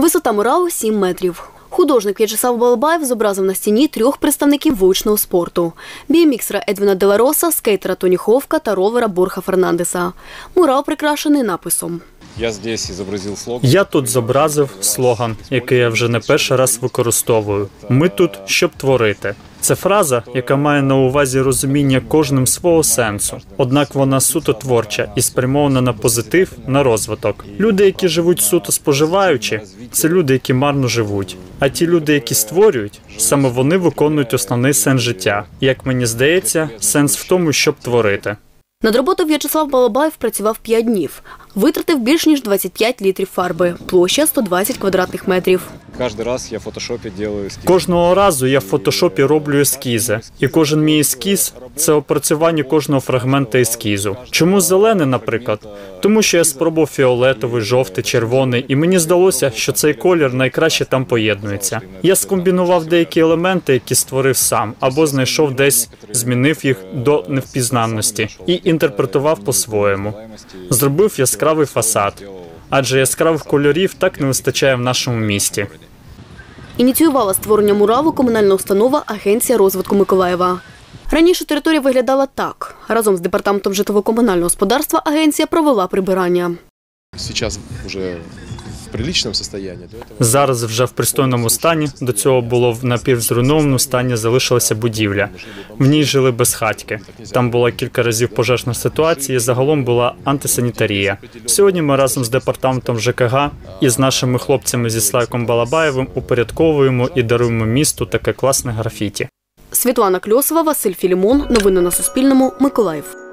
Висота муралу 7 метрів. Художник В'ячеслав Балабаєв зобразив на стіні трьох представників вуличного спорту: біоміксера Едвіна Делароса, скейтера Тоні Ховка та ровера Борха Фернандеса. Мурал прикрашений написом. Я тут зобразив слоган, який я вже не перший раз використовую. Ми тут, щоб творити. Це фраза, яка має на увазі розуміння кожним свого сенсу. Однак вона суто творча і спрямована на позитив, на розвиток. Люди, які живуть суто споживаючи, це люди, які марно живуть. А ті люди, які створюють, саме вони виконують основний сенс життя. Як мені здається, сенс в тому, щоб творити. Над роботою В'ячеслав Балабаєв працював 5 днів. Витратив більш ніж 25 літрів фарби, площа 120 квадратних метрів. Каждый раз я в фотошопе делаю эскиз. Кожного разу я в фотошопі роблю ескізи, і кожен мій ескіз це опрацювання кожного фрагмента ескізу. Чому зелений, наприклад? Тому що я спробував фіолетовий, жовтий, червоний, і мені здалося, що цей колір найкраще там поєднується. Я скомбінував деякі елементи, які створив сам, або знайшов десь, змінив їх до невпізнанності і інтерпретував по-своєму. Зробив яскравий фасад, адже яскравих кольорів так не вистачає в нашому місті. Ініціювала створення муралу комунальна установа Агенція розвитку Миколаєва. Раніше територія виглядала так. Разом з департаментом житлово-комунального господарства агенція провела прибирання. Сейчас уже в приличном состоянии. Зараз вже в пристойному стані. До цього було в напівзруйнованому стані залишилася будівля. В ній жили безхатьки. Там була кілька разів пожежна ситуація. Загалом була антисанітарія. Сьогодні ми разом з департаментом ЖКГ і з нашими хлопцями зі Слайком Балабаєвим упорядковуємо і даруємо місту таке класне графіті. Світлана Кльосова, Василь Філімон. Новини на Суспільному. Миколаїв.